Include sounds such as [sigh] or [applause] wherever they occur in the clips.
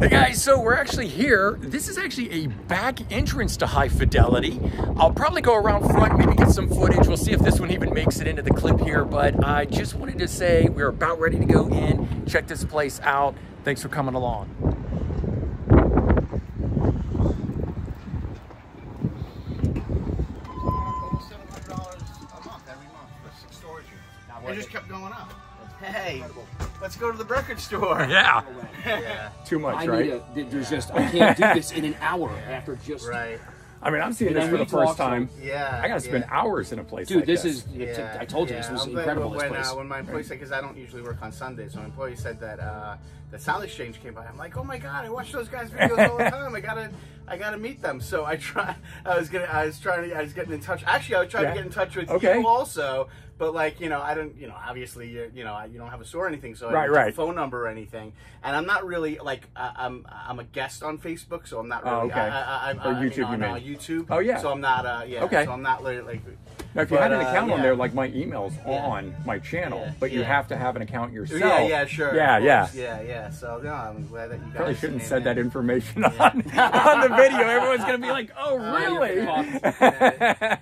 Hey guys, so we're actually here. This is actually a back entrance to High Fidelity. I'll probably go around front, maybe get some footage. We'll see if this one even makes it into the clip here, but I just wanted to say we're about ready to go in, check this place out. Thanks for coming along. Seven hundred dollars a month every month for six storage units. It just kept going up. Hey, let's go to the record store. [laughs] Yeah, yeah. too much, I right? need a, there's just, I can't do this in an hour after just. Right. I mean, I'm seeing And this then for the first to- time. Yeah. I gotta spend yeah. hours in a place Dude, like this this. is, it's- I told you, this yeah. was But incredible, When, this place. Uh, when my employee said, because I don't usually work on Sundays, so my employee said that uh, the Sound Exchange came by. I'm like, oh my god, I watch those guys' videos all the [laughs] time. I gotta, I gotta meet them. So I try. [laughs] I was gonna, I was trying to, I was getting in touch. Actually, I was trying Yeah. to get in touch with Okay. you also. But like, you know, I don't, you know, obviously, you, you know, I- you don't have a store or anything, so I Right, don't have right. a phone number or anything. And I'm not really like, I, I'm, I'm a guest on Facebook, so I'm not Oh, okay. I, I, I, Or I, you YouTube, know, you on, mean. uh, YouTube. Oh, yeah. So I'm not, uh, yeah. Okay. So I'm not li- like. Now, if you but, have an uh, account on there, like my email's Yeah. on my channel, Yeah, but you yeah. have to have an account yourself. Yeah, yeah, sure. Yeah, yeah. Yeah, yeah. So, no, I'm glad that you guys. Probably shouldn't have said that in. information on, [laughs] on the video. Everyone's gonna be like, "Oh, [laughs] really?" [laughs] Yeah.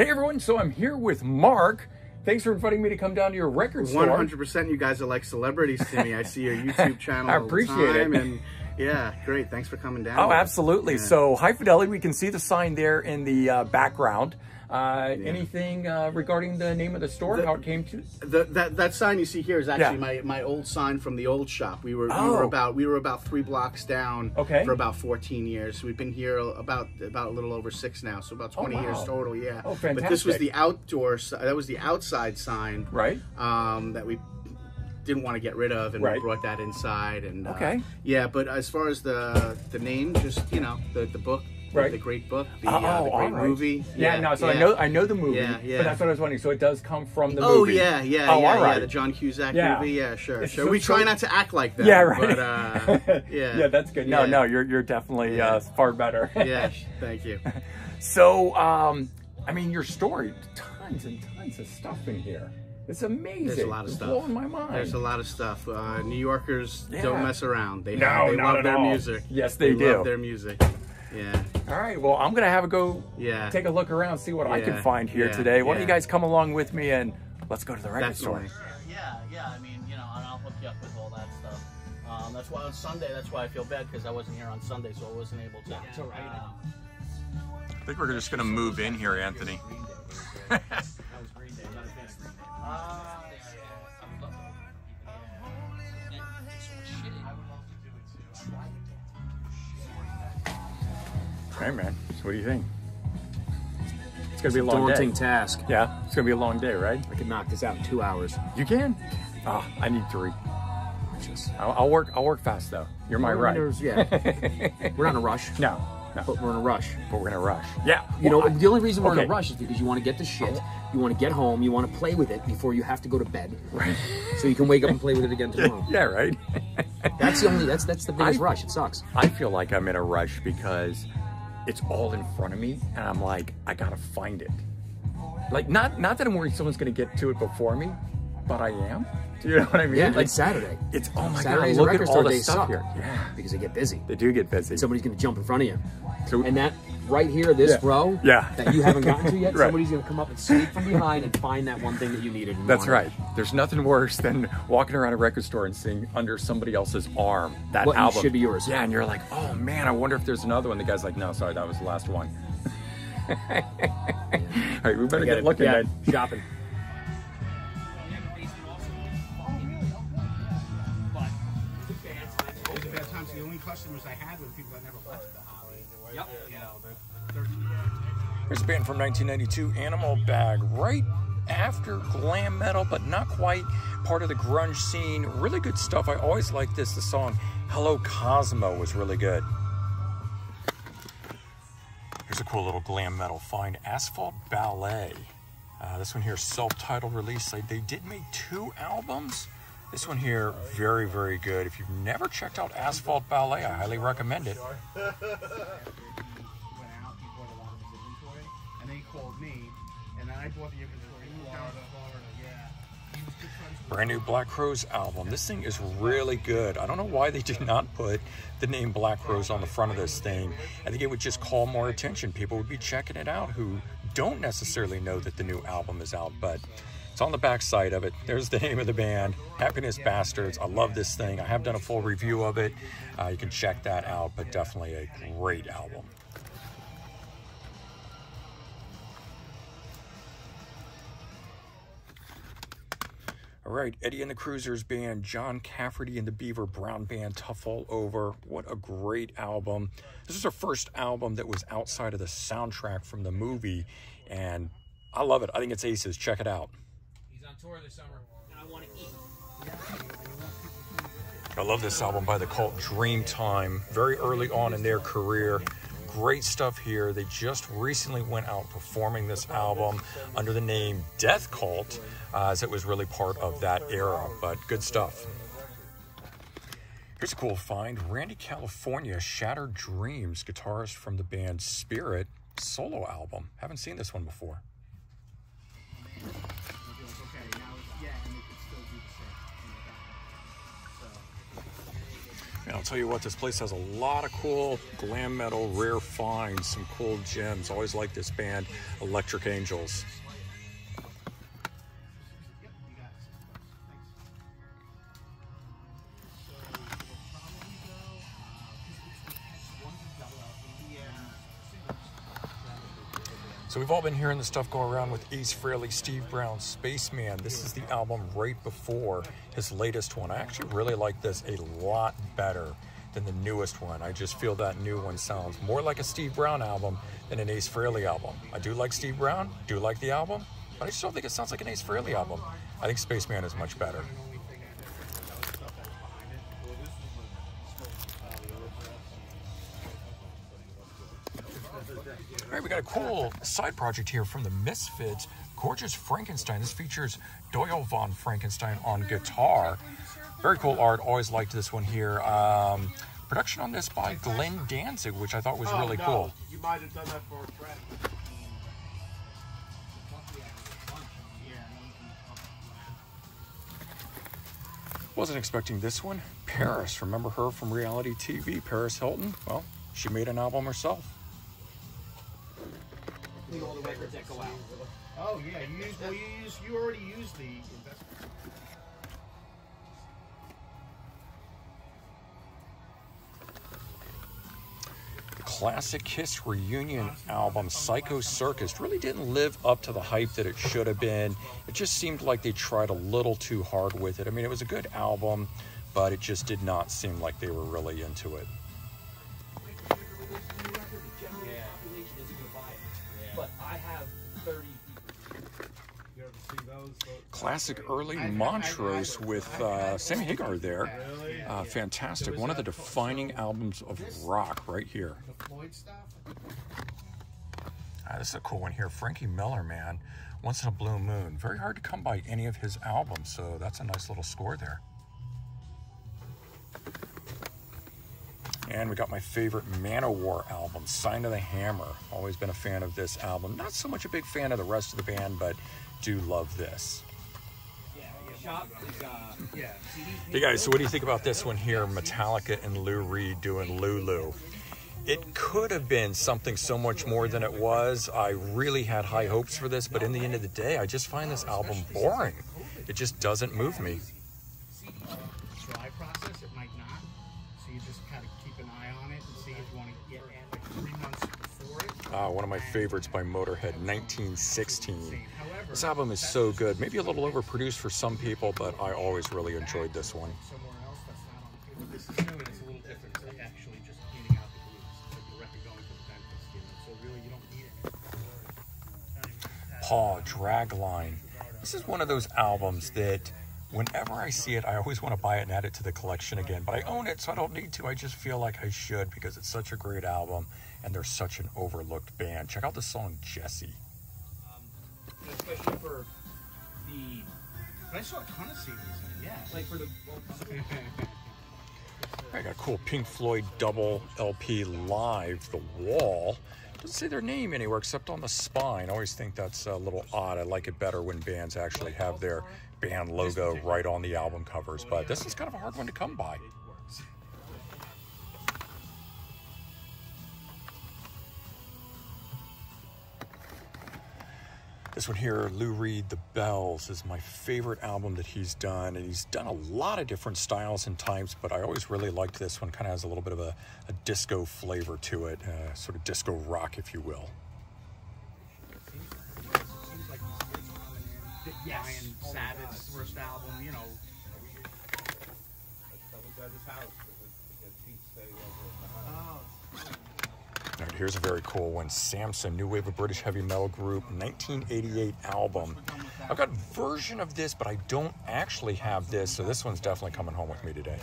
Hey, everyone! So I'm here with Mark. Thanks for inviting me to come down to your record store. One hundred percent. You guys are like celebrities to me. I see your [laughs] YouTube channel. I all the appreciate it. And yeah, great. Thanks for coming down. Oh, absolutely. Yeah. So high fidelity. We can see the sign there in the uh, background. Uh, Anything uh, regarding the name of the store? The- how it came to? The, that that sign you see here is actually Yeah. my, my old sign from the old shop. We were we Oh. were about we were about three blocks down Okay. for about fourteen years. We've been here about about a little over six now, so about twenty wow. years total. Yeah. Oh, fantastic. But this was the outdoor. That was the outside sign. Right. um, that we didn't want to get rid of, and Right. we brought that inside. And uh, Okay. yeah, but as far as the the name, just you know, the the book, Right. the great book, the, Oh, uh, the great right. movie. Yeah, no. So I know I know the movie, Yeah, yeah. but that's what I was wondering. So it does come from the movie. Oh movie. yeah, yeah, Oh, yeah, all right. yeah. The John Cusack Yeah. movie. Yeah, sure, It's sure. so- we try so- not to act like that. Yeah, right. But, uh, [laughs] yeah, yeah, that's good. No, Yeah. no, you're you're definitely Yeah. uh, far better. [laughs] yeah, [laughs] thank you. So, um, I mean, your story, tons and tons of stuff in here. It's amazing. There's a lot of It's stuff. blowing my mind. There's a lot of stuff. Uh, New Yorkers Yeah. don't mess around. They No, they love their all. music. Yes, they do. love their music. Yeah, All right. Well, I'm gonna have a go. Yeah. Take a look around, see what I can find here yeah, today. Why don't you guys come along with me and let's go to the record store. Yeah, yeah. I mean, you know, and I'll hook you up with all that stuff. Um, that's why on Sunday, that's why I feel bad because I wasn't here on Sunday, so I wasn't able to. It's all right. Um, I think we're just gonna move in here, Anthony. Uh, Hey, man. So what do you think? It's gonna be a long Daunting day. task. Yeah, it's gonna be a long day, right? I can knock this out in two hours. You can. Ah, I need three. I'll, I'll work. I'll work fast though. You're my right. Yeah. [laughs] We're not in a rush, No, no. but we're in a rush. But we're in a rush. Yeah. You know, well, the only reason we're in a rush is because you want to get the shit, you want to get home, you want to play with it before you have to go to bed, Right. so you can wake up and play with it again tomorrow. [laughs] yeah. Right. That's the only. That's that's the biggest I- rush. It sucks. I feel like I'm in a rush because it's all in front of me, and I'm like, I gotta find it. Like, not not that I'm worried someone's gonna get to it before me, but I am. Do [laughs] you know what I mean? Yeah, like Saturday. it's oh my Saturdays god, look at all the stuff here. Yeah, because they get busy. they do get busy. Somebody's going to jump in front of you, So- and that right here, this Yeah. row, Yeah. that you haven't gotten to yet, [laughs] Right. somebody's going to come up and sneak from behind and find that one thing that you needed. and That's wanted. right. There's nothing worse than walking around a record store and seeing under somebody else's arm that What album should be yours. Yeah, and you're like, oh man, I wonder if there's another one. The guy's like, no, sorry, that was the last one. [laughs] All right, we better Get get it. looking yeah, at. shopping. Those are bad times. The only customers I had were the people that never left the hobby. Yep. You know, the 13 Here's a band from 1992, Animal Bag, right after glam metal, but not quite part of the grunge scene. Really good stuff. I always liked this. The song Hello Cosmo was really good. Here's a cool little glam metal find Asphalt Ballet. Uh, this one here, self titled release. They, they did make two albums. This one here, very, very good. If you've never checked out Asphalt Ballet, I highly recommend it. Brand new Black Crowes album. This thing is really good. I don't know why they did not put the name Black Crowes on the front of this thing. I think it would just call more attention. People would be checking it out who don't necessarily know that the new album is out, but it's on the back side of it. There's the name of the band, Happiness Bastards. I love this thing. I have done a full review of it. Uh, you can check that out, but definitely a great album. All right, Eddie and the Cruisers Band, John Cafferty and the Beaver Brown Band, Tough All Over. What a great album. This is our first album that was outside of the soundtrack from the movie, and I love it. I think it's aces. Check it out. On tour this summer, I want to eat. I love this album by the cult Dreamtime. Very early on in their career. Great stuff here. They just recently went out performing this album under the name Death Cult, uh, as it was really part of that era, but good stuff. Here's a cool find Randy California, Shattered Dreams, guitarist from the band Spirit, solo album. Haven't seen this one before. And I'll tell you what, this place has a lot of cool glam metal, rare finds, some cool gems. Always like this band, Electric Angels. So we've all been hearing the stuff go around with Ace Frehley, Steve Brown, Spaceman. This is the album right before his latest one. I actually really like this a lot better than the newest one. I just feel that new one sounds more like a Steve Brown album than an Ace Frehley album. I do like Steve Brown, do like the album, but I just don't think it sounds like an Ace Frehley album. I think Spaceman is much better. All right, we got a cool side project here from the Misfits. Gorgeous Frankenstein. This features Doyle von Frankenstein on guitar. Very cool art. Always liked this one here. Um, production on this by Glenn Danzig, which I thought was really no. cool. You might have done that for a friend. Wasn't expecting this one. Paris. Remember her from reality TV? Paris Hilton. Well, she made an album herself. all the records that go out. Oh yeah, you used, well, you used, you already used the investment. Classic Kiss reunion album, Psycho Circus, really didn't live up to the hype that it should have been. It just seemed like they tried a little too hard with it. I mean, it was a good album, but it just did not seem like they were really into it. Classic early Montrose with uh, Sammy Hagar there. Uh, fantastic. One of the defining albums of rock right here. Ah, this is a cool one here. Frankie Miller, man. Once in a Blue Moon. Very hard to come by any of his albums, so that's a nice little score there. And we got my favorite Manowar album, Sign of the Hammer. Always been a fan of this album. Not so much a big fan of the rest of the band, but do love this. Hey guys, so what do you think about this one here? Metallica and Lou Reed doing Lulu. It could have been something so much more than it was. I really had high hopes for this, but in the end of the day, I just find this album boring. It just doesn't move me. Ah, one of my favorites by Motorhead, 1916. This album is so good. Maybe a little overproduced for some people, but I always really enjoyed this one. Paw, Dragline. This is one of those albums that whenever I see it, I always want to buy it and add it to the collection again. But I own it, so I don't need to. I just feel like I should because it's such a great album and they're such an overlooked band. Check out the song Jesse. Um, especially for the But I saw a ton of CDs in it, yeah. like for the [laughs] I got a cool Pink Floyd double LP live, The Wall. Doesn't say their name anywhere except on the spine. I always think that's a little odd. I like it better when bands actually have their band logo right on the album covers, but this is kind of a hard one to come by. This one here, Lou Reed, The Bells, is my favorite album that he's done. And he's done a lot of different styles and types, but I always really liked this one. Kind of has a little bit of a, a disco flavor to it, uh, sort of disco rock, if you will. Yes. Brian Oh Savage's first album, you know. Oh, All right, here's a very cool one. Samson, New Wave of British Heavy Metal Group, 1988 album. I've got a version of this, but I don't actually have this, so this one's definitely coming home with me today.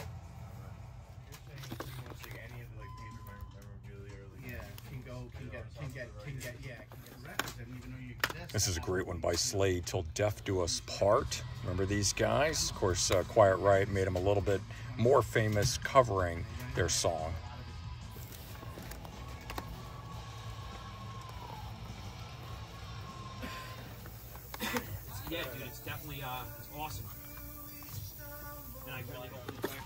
This is a great one by Slade, Till Death Do Us Part. Remember these guys? Of course, uh, Quiet Riot made them a little bit more famous covering their song. Yeah, dude, it's definitely uh, it's awesome. And I really hope it's back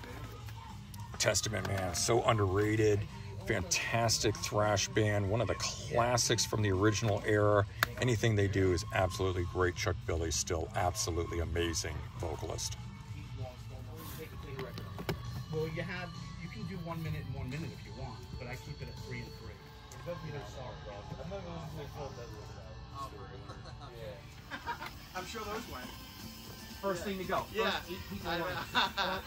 Testament, man, so underrated. Fantastic thrash band, one of the classics from the original era. Anything they do is absolutely great. Chuck Billy's still absolutely amazing vocalist. Well, you have, you can do one minute and one minute if you want, but I keep it at three and three. You [laughs] know, I'm sure those went. First thing to go. Yeah. First eight people I- went. yeah.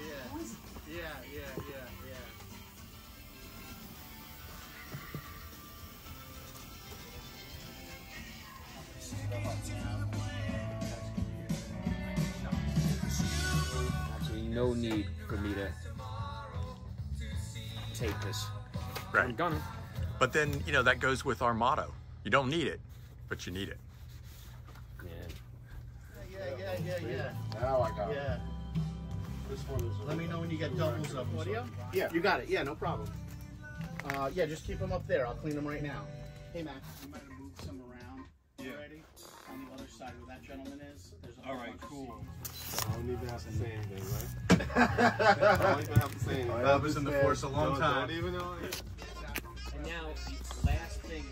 Yeah, yeah, yeah, yeah. Actually, no need for me to take this. I'm gonna. But then, you know, that goes with our motto. You don't need it, but you need it. Yeah. Yeah, yeah, yeah, yeah. Now I got it. Yeah. This one is. Let me know when you get doubles of them. Audio? Yeah. You got it. Yeah, no problem. Uh, yeah, just keep them up there. I'll clean them right now. Hey, Max. Side where that gentleman is, there's a whole bunch of CDs. I don't even have to say anything, right? [laughs] I don't even have to say anything. That was in the force a long Don't- time. Don't even know. And now the last thing.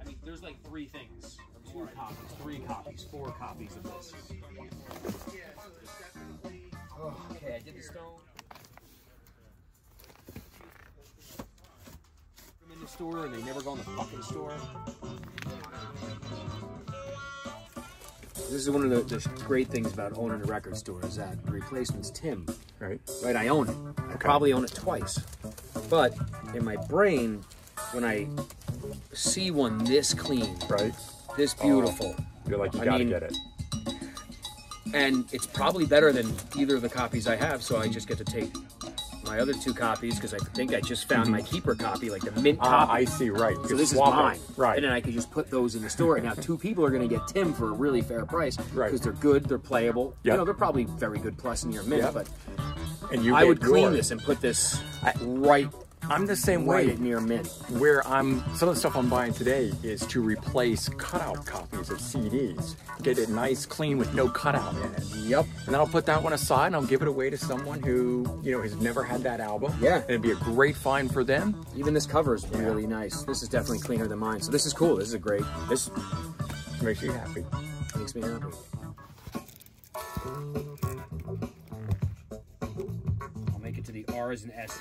I mean, there's like three things. Two copies, three copies, four copies of this. Okay, I did the stone. In the store, and they never go in the fucking store. This is one of the, the great things about owning a record store is that the replacement's Tim. Right. Right, I own it. I probably own it twice. But in my brain, when I see one this clean, Right? this oh. beautiful, You're like, you I gotta mean- get it. and it's probably better than either of the copies I have, so I just get to take my other two copies because I think I just found my keeper copy, like the mint Ah, copy. I see, right. So this is swap it. mine, Right. And then I could just put those in the store. And now two people are going to get Tim for a really fair price, Right. Because they're good, they're playable. Yep. You know, they're probably very good plus in your mint, Yep. but and you I get would clean yours. this and put this right, I'm the same right way. at near mint. Where I'm, some of the stuff I'm buying today is to replace cutout copies of CDs. Get it nice, clean with no cutout in it. Yep. And then I'll put that one aside and I'll give it away to someone who, you know, has never had that album. Yeah. And it'd be a great find for them. Even this cover is really nice. This is definitely cleaner than mine. So this is cool. This is a great. This Makes you happy. makes me happy. I'll make it to the R's and S's.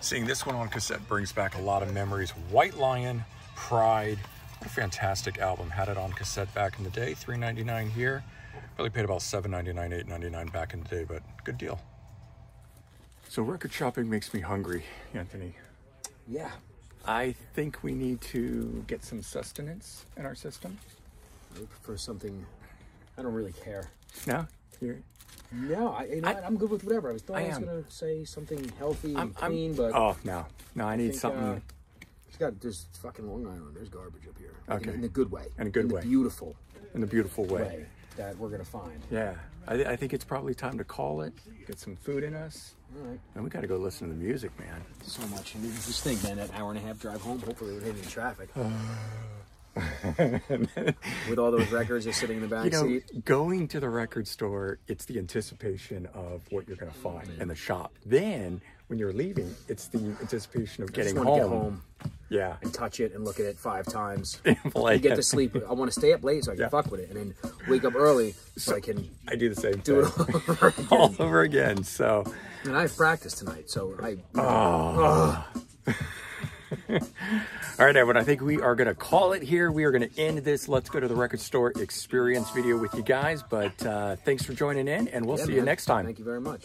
Seeing this one on cassette brings back a lot of memories. White Lion, Pride, what a fantastic album. Had it on cassette back in the day, $3.99 here. Probably paid about $7.99, $8.99 back in the day, but good deal. So record shopping makes me hungry, Anthony. Yeah. I think we need to get some sustenance in our system. I prefer something. I don't really care. No, You're, No, I, you know I- what? I'm good with whatever. I was thought I I, was am. gonna say something healthy and I'm, I'm- clean, but oh no, no, I need think, something. uh, it's got this fucking Long Island. There's garbage up here. Like, Okay. In, the good way. In a good in way. The beautiful in a beautiful way. way that we're gonna find. Yeah, I, I think it's probably time to call it, get some food in us, All right. and we got to go listen to the music, man. So much. And just think, man, that hour and a half drive home. Hopefully, we're hitting traffic. [sighs] [sighs] [sighs] [laughs] With all those records just sitting in the back You know, seat. going to the record store, it's the anticipation of what you're going to find oh, in the shop. Then, when you're leaving, it's the anticipation of I getting want home. get home Yeah, and touch it and look at it five times. [laughs] get to sleep. I want to stay up late so I can Yeah. fuck with it, and then wake up early so, I can I do the same do it all over [laughs] again. all over again. So, And I have practice tonight, so I. Ah. All right, everyone. I think we are going to call it here. We are going to end this. Let's go to the record store experience video with you guys. But uh, thanks for joining in, and we'll Yeah, see you next time. Thank you very much.